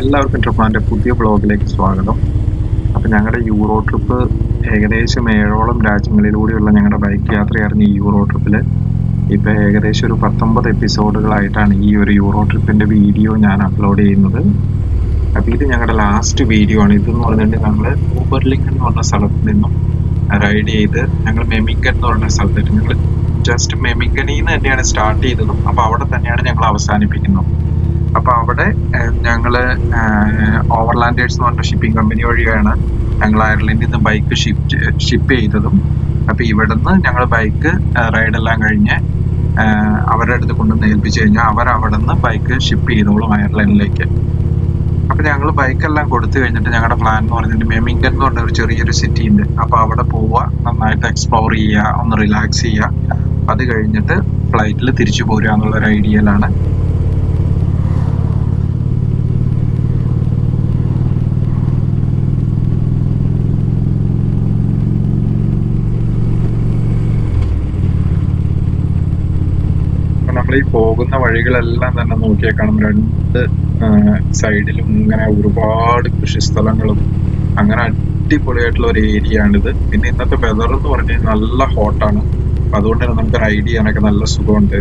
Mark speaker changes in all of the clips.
Speaker 1: എല്ലാവർക്കും ട്രിപ്പാന്റെ പുതിയ ബ്ലോഗിലേക്ക് സ്വാഗതം. അപ്പോൾ ഞങ്ങളുടെ യൂറോ ട്രിപ്പ് ഏകദേശം ഏഴോളം രാജ്യങ്ങളിലൂടെയുള്ള ഞങ്ങളുടെ ബൈക്ക് യാത്രയായിരുന്നു ഈ യൂറോ ട്രിപ്പിൽ ഇപ്പോൾ ഏകദേശം ഒരു പത്തൊമ്പത് എപ്പിസോഡുകളായിട്ടാണ് ഈ ഒരു യൂറോ ട്രിപ്പിന്റെ വീഡിയോ ഞാൻ അപ്ലോഡ് ചെയ്യുന്നത്. അപ്പോൾ ഇത് ഞങ്ങളുടെ ലാസ്റ്റ് വീഡിയോ ആണ്. ഇതെന്ന് പറഞ്ഞിട്ട് ഞങ്ങൾ ഊബർലിംഗ് എന്ന് പറഞ്ഞ സ്ഥലത്ത് നിന്നും റൈഡ് ചെയ്ത് ഞങ്ങൾ മെമിക്കൻ എന്ന് പറഞ്ഞ സ്ഥലത്തേക്ക് ഞങ്ങൾ ജസ്റ്റ് മെമിക്കനിൽ നിന്ന് തന്നെയാണ് സ്റ്റാർട്ട് ചെയ്തതും. അപ്പോൾ അവിടെ തന്നെയാണ് ഞങ്ങൾ അവസാനിപ്പിക്കുന്നത്. അപ്പോൾ അവിടെ ഞങ്ങൾ ഓവർലാൻഡേഴ്സ് എന്ന് പറഞ്ഞ ഷിപ്പിംഗ് കമ്പനി വഴിയാണ് ഞങ്ങൾ അയർലൻഡിൽ നിന്ന് ബൈക്ക് ഷിഫ്റ്റ് ഷിപ്പ് ചെയ്തതും. അപ്പോൾ ഇവിടുന്ന് ഞങ്ങൾ ബൈക്ക് റൈഡെല്ലാം കഴിഞ്ഞ് അവരുടെ അടുത്ത് കൊണ്ടുവന്ന് ഏൽപ്പിച്ചു കഴിഞ്ഞാൽ അവർ അവിടെ നിന്ന് ബൈക്ക് ഷിപ്പ് ചെയ്തോളും അയർലൻഡിലേക്ക്. അപ്പൊ ഞങ്ങൾ ബൈക്കെല്ലാം കൊടുത്തു കഴിഞ്ഞിട്ട് ഞങ്ങളുടെ പ്ലാൻ എന്ന് പറഞ്ഞിട്ട് മെമിംഗൻ എന്ന് പറഞ്ഞ ഒരു ചെറിയൊരു സിറ്റി ഉണ്ട്. അപ്പൊ അവിടെ പോവുക നന്നായിട്ട് എക്സ്പ്ലോർ ചെയ്യുക ഒന്ന് റിലാക്സ് ചെയ്യുക അത് കഴിഞ്ഞിട്ട് ഫ്ലൈറ്റിൽ തിരിച്ചു പോരുക എന്നുള്ള ഒരു ഐഡിയയിലാണ് ഈ പോകുന്ന വഴികളെല്ലാം തന്നെ നോക്കിയാൽ കാണും രണ്ട് സൈഡിലും ഇങ്ങനെ ഒരുപാട് കൃഷിസ്ഥലങ്ങളും അങ്ങനെ അടിപൊളിയായിട്ടുള്ള ഒരു ഏരിയ ആണിത് പിന്നെ ഇന്നത്തെ വെതർ എന്ന് പറഞ്ഞു കഴിഞ്ഞാൽ നല്ല ഹോട്ടാണ് അതുകൊണ്ട് തന്നെ നമുക്ക് റൈഡ് ചെയ്യാനൊക്കെ നല്ല സുഖമുണ്ട്.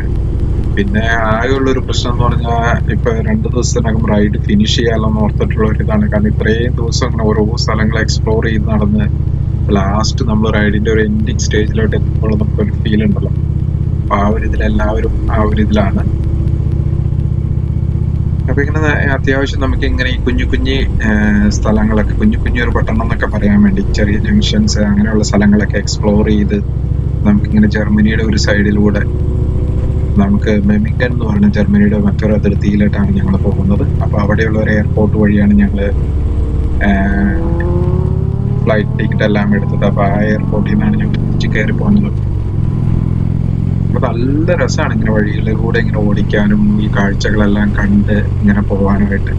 Speaker 1: പിന്നെ ആകെയുള്ളൊരു പ്രശ്നം എന്ന് പറഞ്ഞാൽ ഇപ്പൊ രണ്ട് ദിവസത്തിനകം റൈഡ് ഫിനിഷ് ചെയ്യാമെന്ന് ഓർത്തിട്ടുള്ള ഒരു ഇതാണ്. കാരണം ഇത്രയും ദിവസം ഇങ്ങനെ ഓരോ സ്ഥലങ്ങൾ എക്സ്പ്ലോർ ചെയ്ത് നടന്ന് ലാസ്റ്റ് നമ്മൾ റൈഡിന്റെ ഒരു എൻഡിങ് സ്റ്റേജിലോട്ട് എത്തുമ്പോൾ നമുക്കൊരു ഫീൽ ഉണ്ടല്ലോ. അപ്പൊ ആ ഒരു ഇതിലെല്ലാവരും ആ ഒരു ഇതിലാണ്. അപ്പൊ ഇങ്ങനെ അത്യാവശ്യം നമുക്ക് ഇങ്ങനെ ഈ കുഞ്ഞു കുഞ്ഞു സ്ഥലങ്ങളൊക്കെ കുഞ്ഞു കുഞ്ഞു ഒരു പട്ടണം എന്നൊക്കെ പറയാൻ വേണ്ടി ചെറിയ ജംഗ്ഷൻസ് അങ്ങനെയുള്ള സ്ഥലങ്ങളൊക്കെ എക്സ്പ്ലോർ ചെയ്ത് നമുക്കിങ്ങനെ ജർമ്മനിയുടെ ഒരു സൈഡിലൂടെ നമുക്ക് മെമിക്കൻ എന്ന് പറഞ്ഞ ജർമ്മനിയുടെ മറ്റൊരു അതിർത്തിയിലോട്ടാണ് ഞങ്ങൾ പോകുന്നത്. അപ്പോൾ അവിടെയുള്ള ഒരു എയർപോർട്ട് വഴിയാണ് ഞങ്ങൾ ഫ്ലൈറ്റ് ടിക്കറ്റ് എല്ലാം എടുത്തത്. അപ്പോൾ ആ എയർപോർട്ടിൽ നിന്നാണ് ഞങ്ങൾ തിരിച്ച് കയറി പോകുന്നത് അപ്പൊ നല്ല രസമാണ് ഇങ്ങനെ വഴികളിലൂടെ ഇങ്ങനെ ഓടിക്കാനും ഈ കാഴ്ചകളെല്ലാം കണ്ട് ഇങ്ങനെ പോകാനായിട്ട്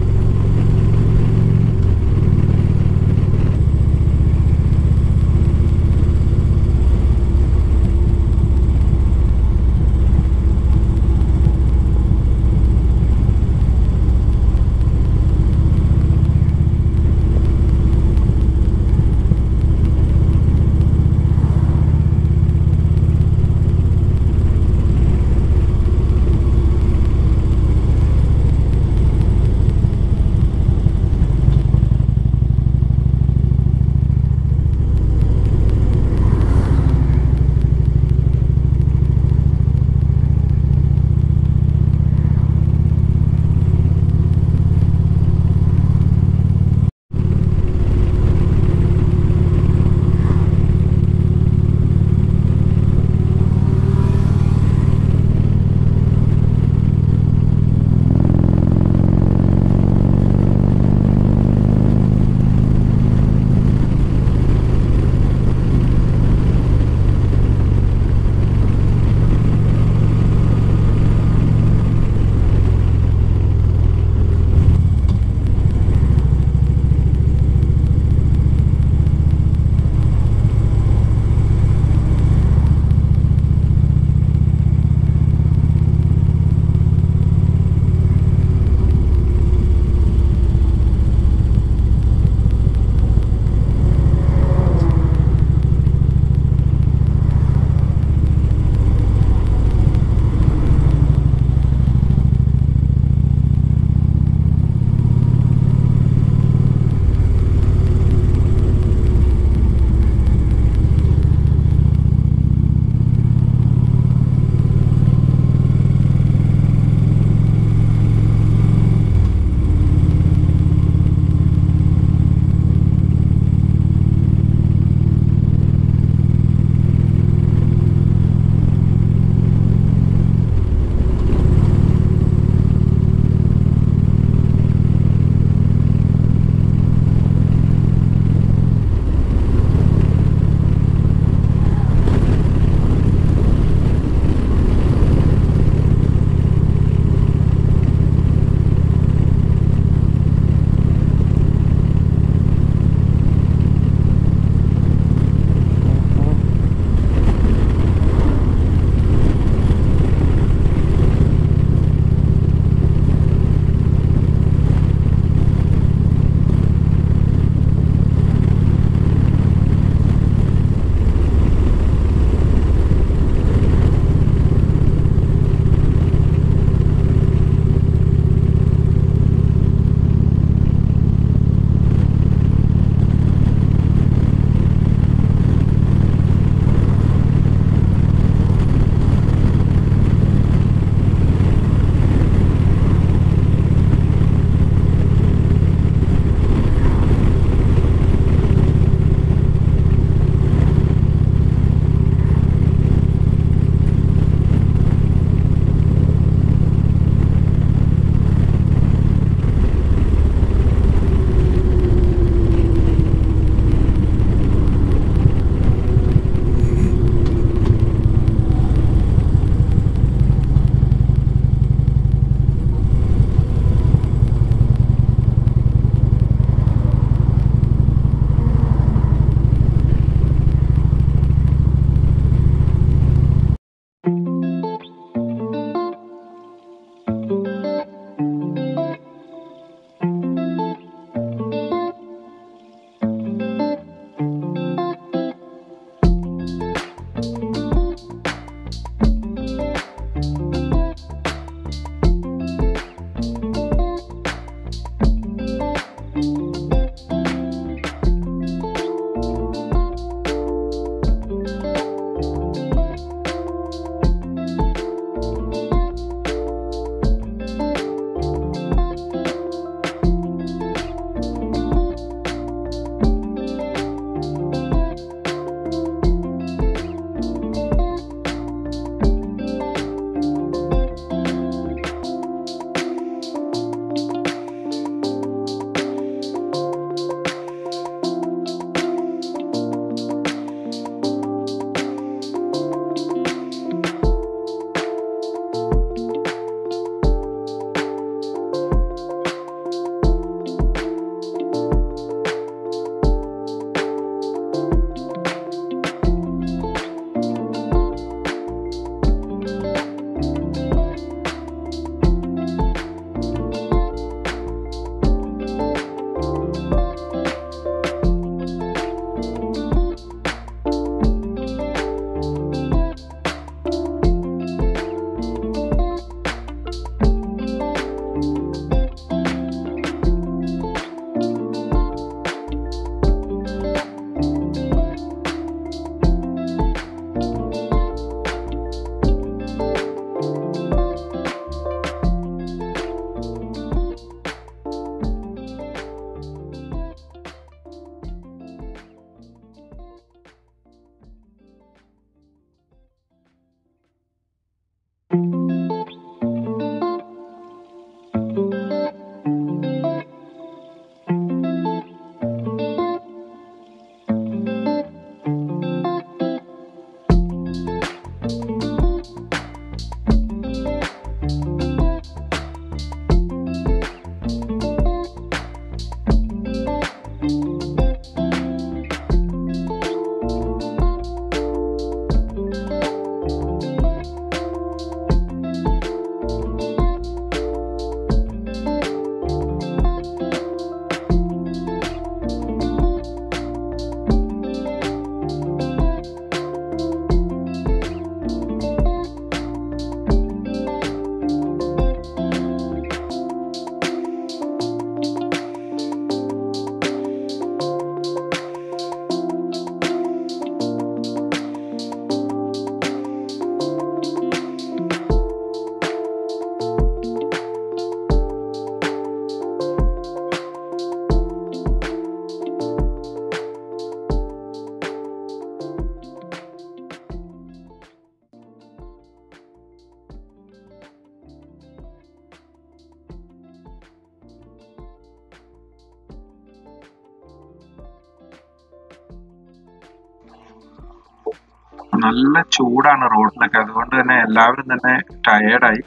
Speaker 1: നല്ല ചൂടാണ് റോഡിലൊക്കെ. അതുകൊണ്ട് തന്നെ എല്ലാവരും തന്നെ ടയേർഡായി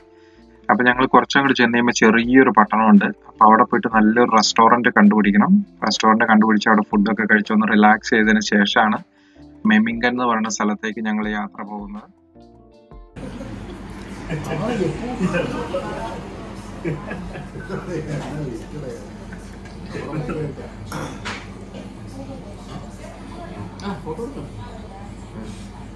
Speaker 1: അപ്പൊ ഞങ്ങൾ കുറച്ചങ്ങോട്ട് ചെന്ന് കഴിയുമ്പോൾ ചെറിയൊരു പട്ടണമുണ്ട്. അപ്പൊ അവിടെ പോയിട്ട് നല്ലൊരു റെസ്റ്റോറന്റ് കണ്ടുപിടിക്കണം. റെസ്റ്റോറന്റ് കണ്ടുപിടിച്ച് അവിടെ ഫുഡൊക്കെ കഴിച്ചൊന്ന് റിലാക്സ് ചെയ്തതിന് ശേഷമാണ് മെമിങ്കൻ എന്ന് പറയുന്ന സ്ഥലത്തേക്ക് ഞങ്ങൾ യാത്ര പോകുന്നത്.
Speaker 2: ആ ഫോട്ടോ
Speaker 3: ഞാൻ